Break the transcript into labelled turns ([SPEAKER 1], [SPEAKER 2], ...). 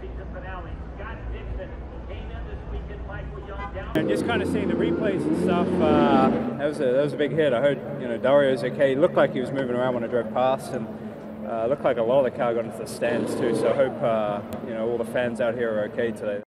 [SPEAKER 1] season finale. Scott Dixon came in this weekend, Michael Young down.
[SPEAKER 2] And just kind of seeing the replays and stuff, uh, that was a that was a big hit. I heard you know Dario's okay. He looked like he was moving around when I drove past, and uh, looked like a lot of the car got into the stands too. So I hope uh, you know all the fans out here are okay today.